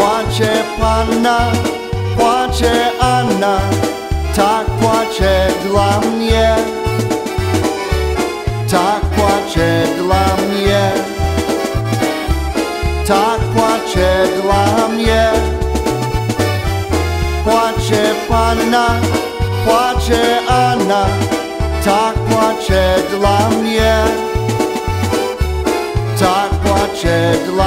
Płacze panna, płacze Anna, tak płacze dla mnie, tak płacze dla mnie, tak płacze dla mnie. Płacze panna, płacze Anna, tak płacze dla mnie, tak płacze dla mnie.